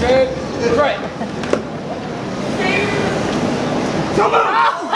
Shake. Right. Come on!